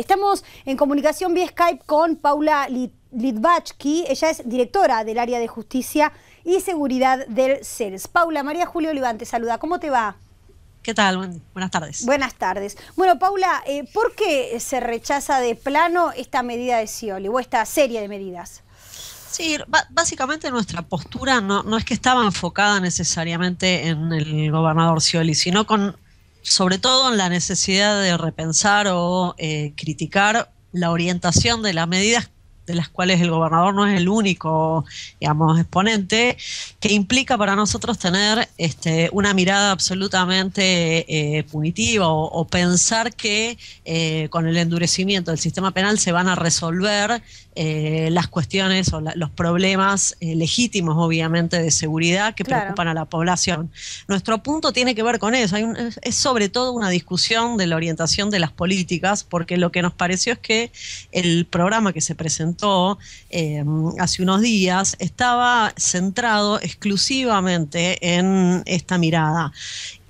Estamos en comunicación vía Skype con Paula Litvachki. Ella es directora del área de justicia y seguridad del CERS. Paula, María Julio Olivante, saluda. ¿Cómo te va? ¿Qué tal? Buenas tardes. Buenas tardes. Bueno, Paula, eh, ¿por qué se rechaza de plano esta medida de Scioli o esta serie de medidas? Sí, básicamente nuestra postura no, no es que estaba enfocada necesariamente en el gobernador Scioli, sino con sobre todo en la necesidad de repensar o eh, criticar la orientación de las medidas de las cuales el gobernador no es el único, digamos, exponente, que implica para nosotros tener este, una mirada absolutamente eh, punitiva o, pensar que eh, con el endurecimiento del sistema penal se van a resolver eh, las cuestiones o los problemas eh, legítimos, obviamente, de seguridad que preocupan a la población. Nuestro punto tiene que ver con eso. es sobre todo una discusión de la orientación de las políticas, porque lo que nos pareció es que el programa que se presentó eh, hace unos días estaba centrado exclusivamente en esta mirada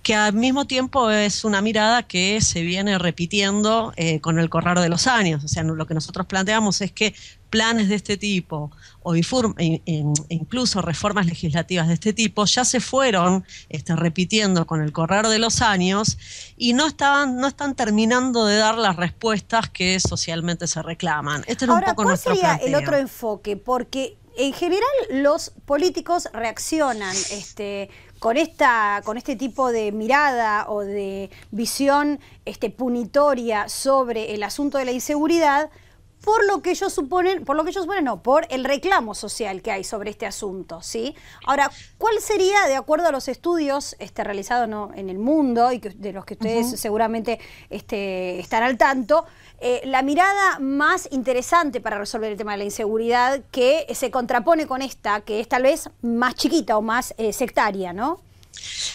que al mismo tiempo es una mirada que se viene repitiendo eh, con el correr de los años. O sea, lo que nosotros planteamos es que planes de este tipo o incluso reformas legislativas de este tipo ya se fueron este, repitiendo con el correr de los años y no estaban no están terminando de dar las respuestas que socialmente se reclaman. Este es un poco ¿cuál sería el otro enfoque? Porque en general los políticos reaccionan este, con esta con este tipo de mirada o de visión este punitoria sobre el asunto de la inseguridad por lo que ellos suponen, por lo que ellos suponen, no, por el reclamo social que hay sobre este asunto, ¿sí? Ahora, ¿cuál sería, de acuerdo a los estudios este, realizados ¿no? en el mundo y de los que ustedes seguramente este, están al tanto, eh, la mirada más interesante para resolver el tema de la inseguridad que se contrapone con esta, que es tal vez más chiquita o más eh, sectaria, ¿no?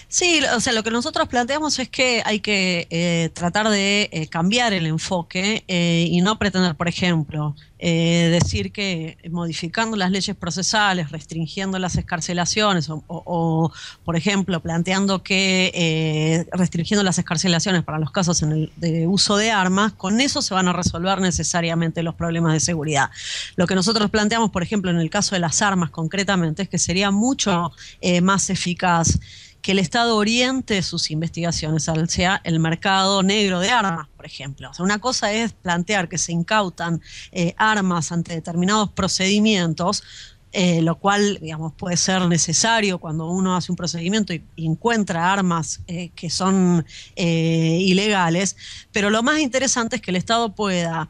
Sí, o sea, lo que nosotros planteamos es que hay que eh, tratar de eh, cambiar el enfoque eh, y no pretender, por ejemplo, decir que modificando las leyes procesales, restringiendo las escarcelaciones o, por ejemplo, planteando que restringiendo las escarcelaciones para los casos en el, de uso de armas, con eso se van a resolver necesariamente los problemas de seguridad. Lo que nosotros planteamos, por ejemplo, en el caso de las armas concretamente, es que sería mucho más eficaz que el Estado oriente sus investigaciones hacia el mercado negro de armas, por ejemplo. O sea, una cosa es plantear que se incautan eh, armas ante determinados procedimientos, eh, lo cual, digamos, puede ser necesario cuando uno hace un procedimiento y, encuentra armas eh, que son ilegales, pero lo más interesante es que el Estado pueda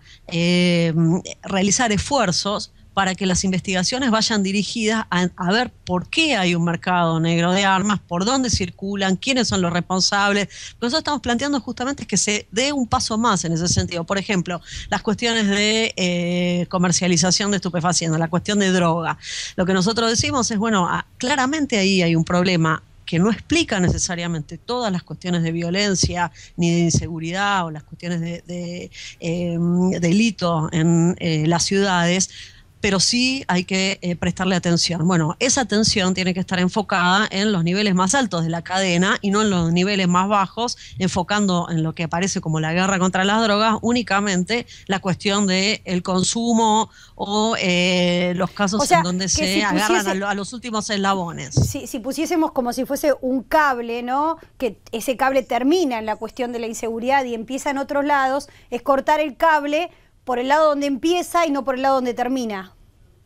realizar esfuerzos para que las investigaciones vayan dirigidas a, ver por qué hay un mercado negro de armas, por dónde circulan, quiénes son los responsables. Nosotros estamos planteando justamente que se dé un paso más en ese sentido. Por ejemplo, las cuestiones de eh, comercialización de estupefacientes, la cuestión de droga. Lo que nosotros decimos es, bueno, ah, claramente ahí hay un problema que no explica necesariamente todas las cuestiones de violencia ni de inseguridad o las cuestiones de, eh, delito en eh, las ciudades, pero sí hay que eh, prestarle atención. Bueno, esa atención tiene que estar enfocada en los niveles más altos de la cadena y no en los niveles más bajos, enfocando en lo que aparece como la guerra contra las drogas únicamente la cuestión del el consumo o eh, los casos en donde se agarran a, los últimos eslabones. Si, si pusiésemos como si fuese un cable, ¿no? Que ese cable termina en la cuestión de la inseguridad y empieza en otros lados, es cortar el cable por el lado donde empieza y no por el lado donde termina.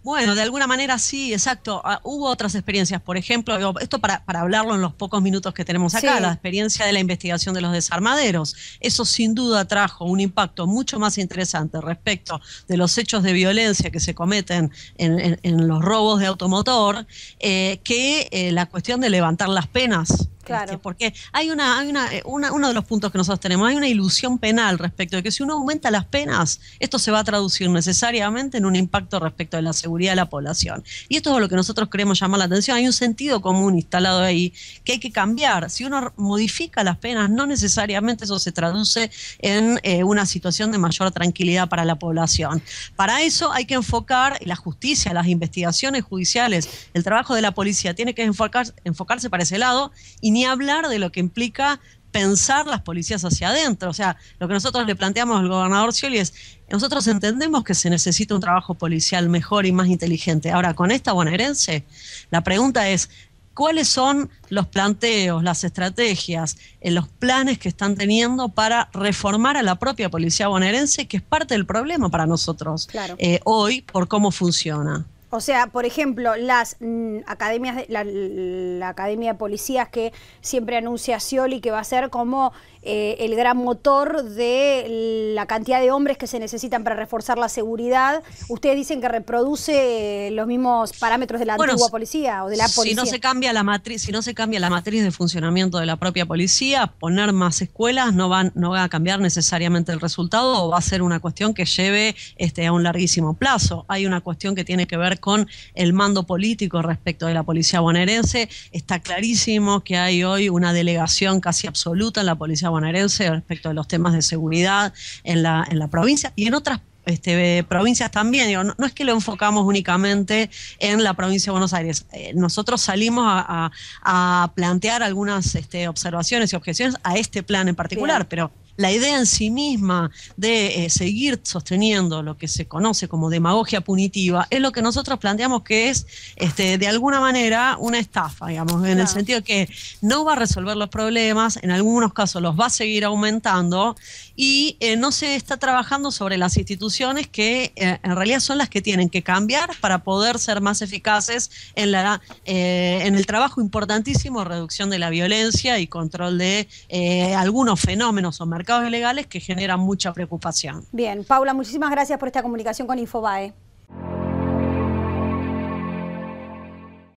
Bueno, de alguna manera sí, exacto. Ah, hubo otras experiencias, por ejemplo, esto para, para, hablarlo en los pocos minutos que tenemos acá, la experiencia de la investigación de los desarmaderos. Eso sin duda trajo un impacto mucho más interesante respecto de los hechos de violencia que se cometen en, los robos de automotor eh, que eh, la cuestión de levantar las penas Claro. porque hay una, hay una, eh, una, uno de los puntos que nosotros tenemos, hay una ilusión penal respecto de que si uno aumenta las penas, esto se va a traducir necesariamente en un impacto respecto de la seguridad de la población. Y esto es lo que nosotros queremos llamar la atención. Hay un sentido común instalado ahí que hay que cambiar. Si uno modifica las penas, no necesariamente eso se traduce en eh, una situación de mayor tranquilidad para la población. Para eso hay que enfocar la justicia, las investigaciones judiciales, el trabajo de la policía tiene que enfocarse para ese lado y ni hablar de lo que implica pensar las policías hacia adentro. O sea, lo que nosotros le planteamos al gobernador Scioli es, nosotros entendemos que se necesita un trabajo policial mejor y más inteligente. Ahora, con esta bonaerense, la pregunta es, ¿cuáles son los planteos, las estrategias, eh, los planes que están teniendo para reformar a la propia policía bonaerense, que es parte del problema para nosotros eh, hoy por cómo funciona? O sea, por ejemplo, las mm, academias, de, la, Academia de Policías que siempre anuncia Scioli que va a ser como eh, el gran motor de la cantidad de hombres que se necesitan para reforzar la seguridad. Ustedes dicen que reproduce los mismos parámetros de la antigua policía o de la policía. Si no se cambia la matriz, si no se cambia la matriz de funcionamiento de la propia policía, poner más escuelas no van, no va a cambiar necesariamente el resultado o va a ser una cuestión que lleve este, a un larguísimo plazo. Hay una cuestión que tiene que ver con el mando político respecto de la policía bonaerense. Está clarísimo que hay hoy una delegación casi absoluta en la policía bonaerense respecto de los temas de seguridad en la, en la provincia y en otras este, provincias también. no, es que lo enfocamos únicamente en la provincia de Buenos Aires. Eh, nosotros salimos a, plantear algunas este, observaciones y objeciones a este plan en particular, pero la idea en sí misma de eh, seguir sosteniendo lo que se conoce como demagogia punitiva es lo que nosotros planteamos que es este, de alguna manera una estafa, digamos, en el sentido que no va a resolver los problemas, en algunos casos los va a seguir aumentando y eh, no se está trabajando sobre las instituciones que eh, en realidad son las que tienen que cambiar para poder ser más eficaces en, la, en el trabajo importantísimo de reducción de la violencia y control de algunos fenómenos o mercados ilegales que generan mucha preocupación. Bien, Paula, muchísimas gracias por esta comunicación con Infobae.